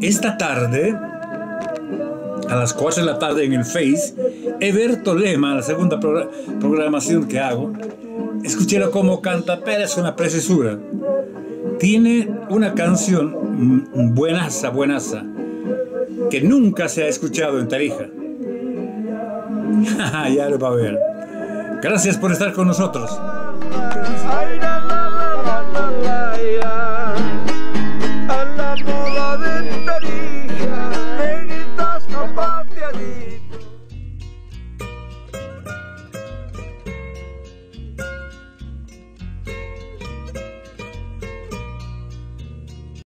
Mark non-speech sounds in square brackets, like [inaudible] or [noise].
Esta tarde, a las 4 de la tarde en el Face, Eberto Lema, la segunda programación que hago, escúchelo como canta, pero es una preciosura. Tiene una canción buenaza, buenaza, que nunca se ha escuchado en Tarija. [laughs] ya lo va a ver. Gracias por estar con nosotros.